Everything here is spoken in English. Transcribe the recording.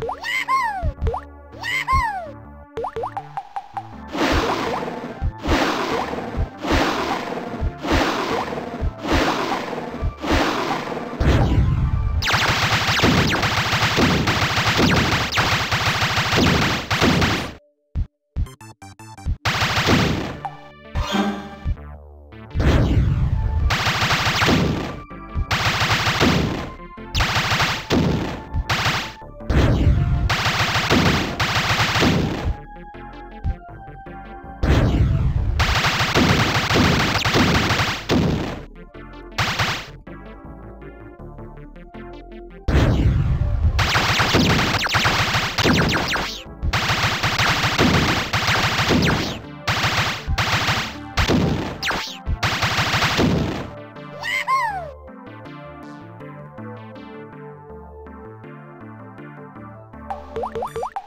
Yeah! You